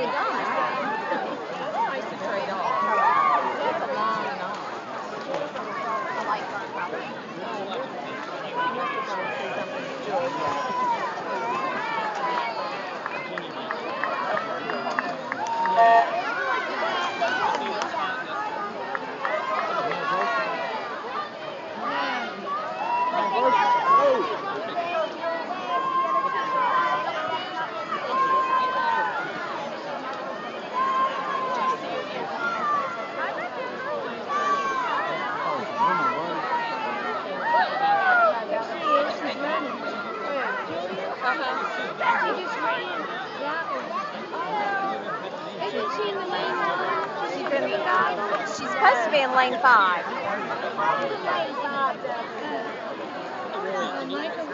be done, Yeah. Thank you. She's supposed to be in lane five. Uh, Michael